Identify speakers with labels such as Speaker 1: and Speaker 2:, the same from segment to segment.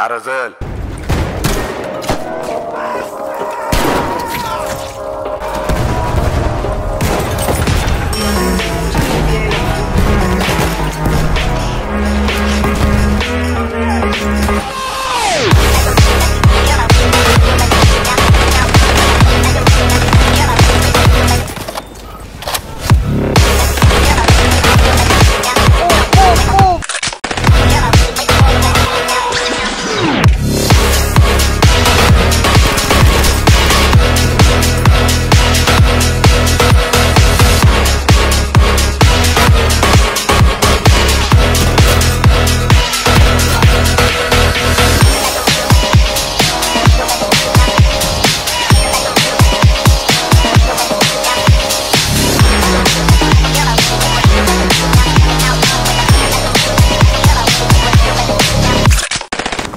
Speaker 1: عرزال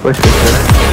Speaker 2: 为什么？